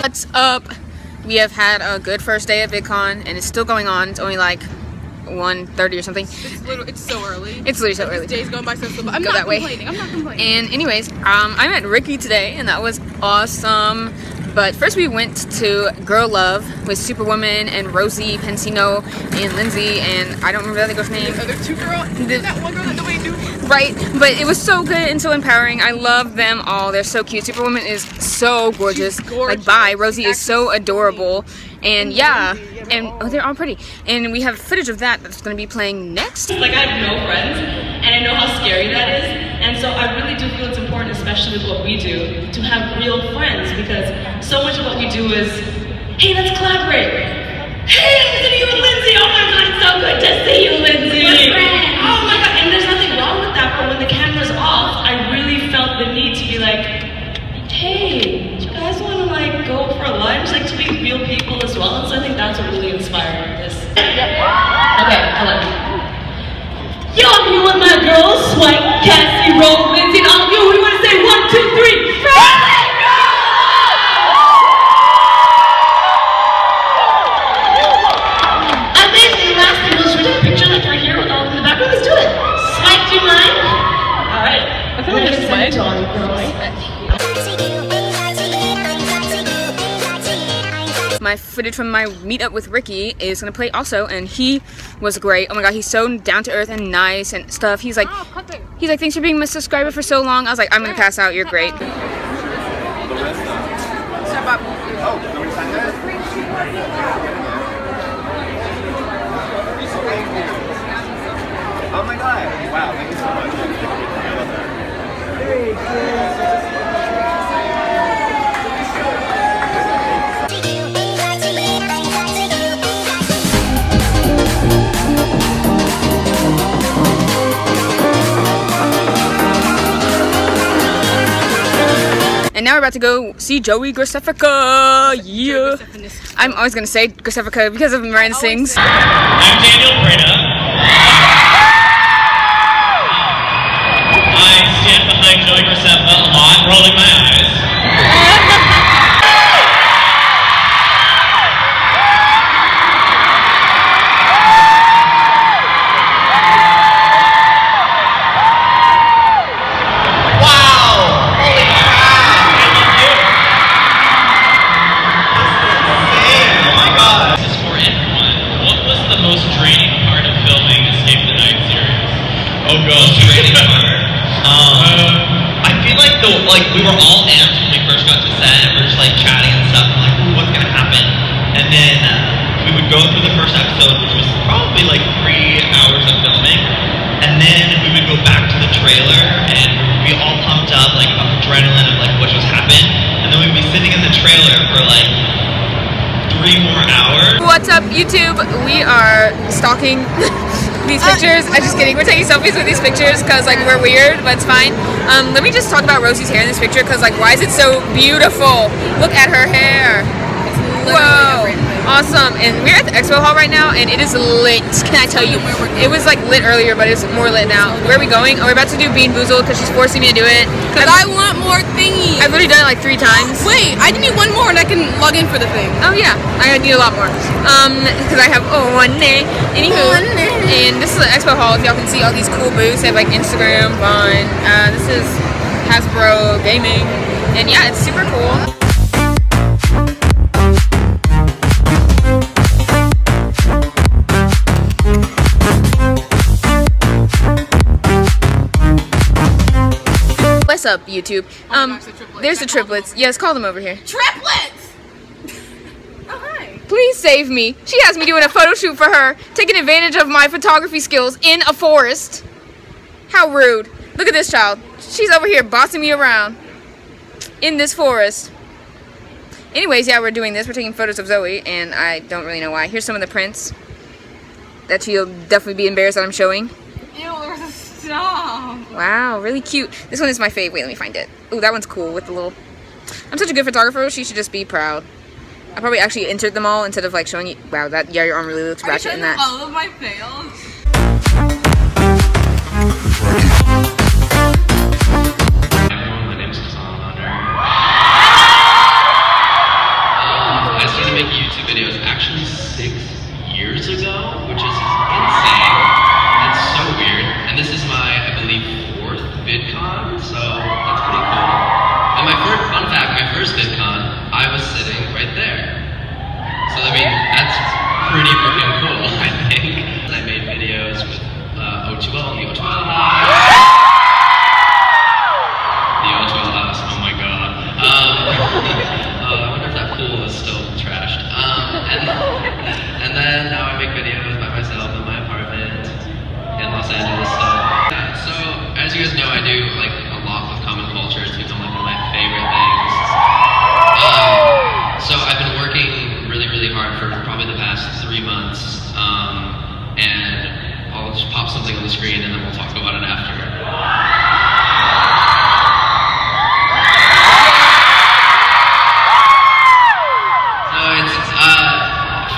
What's up? We have had a good first day at VidCon and it's still going on. It's only like 1.30 or something. It's, little, it's so early. It's literally so Like, early. Day's going by so slow. But I'm Go not that way. complaining. I'm not complaining. And anyways, um, I met Ricky today, and that was awesome. But first, we went to Girl Love with Superwoman and Rosie Pansino and Lindsay, and I don't remember the other girl's name. the other two girl, that one girl that nobody knew. Right, but it was so good and so empowering. I love them all. They're so cute. Superwoman is so gorgeous. She's gorgeous. Like, bye. Rosie is so adorable. And And yeah, Lindsay, yeah, and they're oh, they're all pretty. And we have footage of that that's going to be playing next. Like I have no friends, and I know how scary that is. And so I really do feel it's important, especially with what we do, to have real friends because so much of what we do is, hey, let's collaborate. Hey, I it's you and Lindsay. Oh my God, it's so good to see you, Lindsay. Oh my God, and there's nothing wrong with that. But when the camera's off, I really felt the need to be like, hey, do you guys want to like go for lunch? Like to be real people as well. And so I think that's what really inspired this. Okay, hold on. Yo, here with my girls, Swipe, Cassie, Rose, Lindsay, all of you. We want to say one, two, three. Footage from my meetup with Ricky is gonna play also, and he was great. Oh my god, he's so down to earth and nice and stuff. He's like, oh, he's like, thanks for being my subscriber for so long. I was like, I'm gonna pass out. You're great. And now we're about to go see Joey Graceffica. Yeah. I'm always gonna say Graceffica because of Miranda sings. I'm Daniel Preda. I stand behind Joey Graceffa a lot, rolling my eyes. Up, YouTube? We are stalking these pictures. I'm just kidding. We're taking selfies with these pictures because like we're weird, but it's fine. Um, let me just talk about Rosie's hair in this picture because like why is it so beautiful? Look at her hair. Whoa, awesome! And we're at the expo hall right now, and it is lit. Can I tell you? Where were? It was like lit earlier, but it's more lit now. Where are we going? Oh, we're about to do Bean Boozled because she's forcing me to do it. Because I want more thingies. I've already done it like three times. Wait, I need one more and I can log in for the thing. Oh yeah, I need a lot more. Um, because I have oh one day. Anywho, One day. and this is the expo hall. If y'all can see all these cool booths, they have like Instagram, Vine. Uh, this is Hasbro Gaming, and yeah, it's super cool. What's up, YouTube? Um, gosh, the triplets. there's the I them triplets. Yes, call them over here. Triplets! oh, hi. Please save me. She has me doing a photo shoot for her, taking advantage of my photography skills in a forest. How rude. Look at this child. She's over here bossing me around in this forest. Anyways, yeah, we're doing this. We're taking photos of Zoe, and I don't really know why. Here's some of the prints that she'll definitely be embarrassed that I'm showing. Ew, there's a stop. Wow, really cute. This one is my fave. Wait, let me find it. Ooh, that one's cool with the little... I'm such a good photographer, she should just be proud. I probably actually entered them all instead of like showing you... Wow, that yeah, your arm really looks ratchet in that. all of my fails?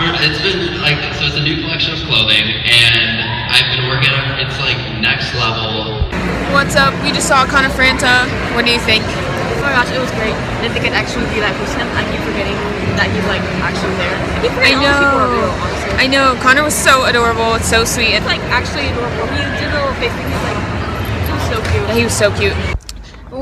For, it's been like so it's a new collection of clothing, and I've been working on it's like next level What's up? We just saw Connor Franta. What do you think? Oh my gosh, it was great. I didn't think it'd actually be that person. I keep forgetting that he's like actually there. I I forgetting all these people are real, know. honestly. I know. Connor was so adorable. It's so sweet. It's like actually adorable. He did a little face thing. He's like, he was so cute. Yeah, he was so cute.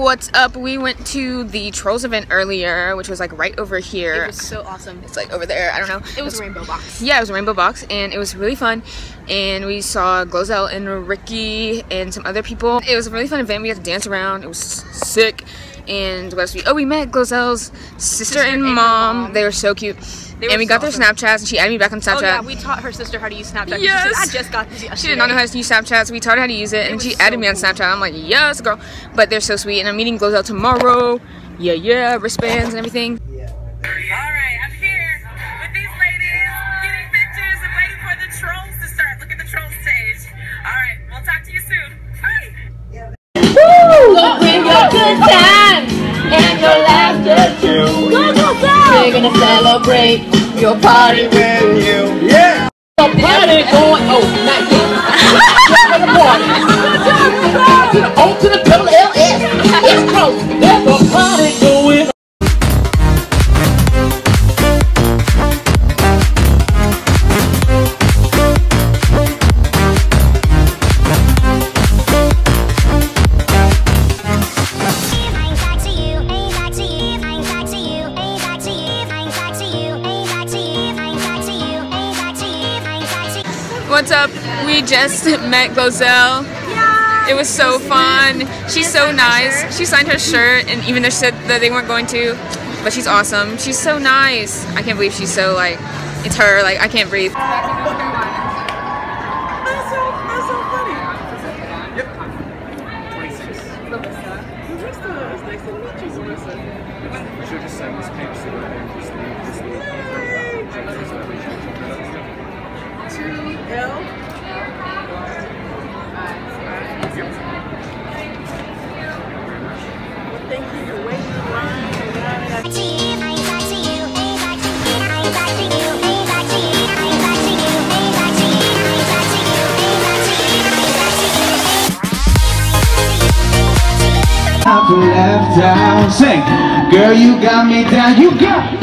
What's up? We went to the Trolls event earlier, which was like right over here. It was so awesome. it's like over there. I don't know. It was a rainbow box. Yeah, it was a rainbow box, and it was really fun. And we saw Glozell and Ricky and some other people. It was a really fun event. We got to dance around. It was sick. And what else? We oh, we met Glozell's sister, and, and mom. mom. They were so cute. They and were we got so their awesome. Snapchats, and she added me back on Snapchat. Oh yeah, we taught her sister how to use Snapchat. Yes. She said, I just got this yesterday. She did not know how to use Snapchat, so we taught her how to use it, and was she so added me on cool. Snapchat. I'm like, yes, girl. But they're so sweet, and I'm meeting Glozell tomorrow. Yeah, yeah, wristbands and everything. Yeah. All right, I'm here with these ladies getting pictures and waiting for the trolls to start. Look at the troll stage. All right, we'll talk to you soon. Bye. Bring your good times and your laughter too. We're gonna celebrate your party with you. Yeah! The party going, oh, not yet. the party. To the O to the double L S. It's close. There's a party What's up? We just met Glozell. Yeah, It was so fun. She's so nice. She signed her shirt, and even though she said that they weren't going to, but she's awesome. She's so nice. I can't believe she's so like, it's her. Like I can't breathe. That's so, that's so funny. Yep. 26. Melissa. Melissa, it's nice to meet you, Melissa. Should just send this page to her Up left out, sing. Girl, you got me down, you got me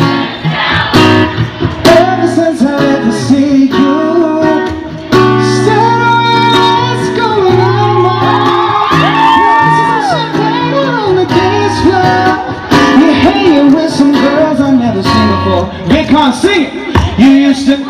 Ever since I ever see you, with some girls I've never seen before. Big con, sing it. You used to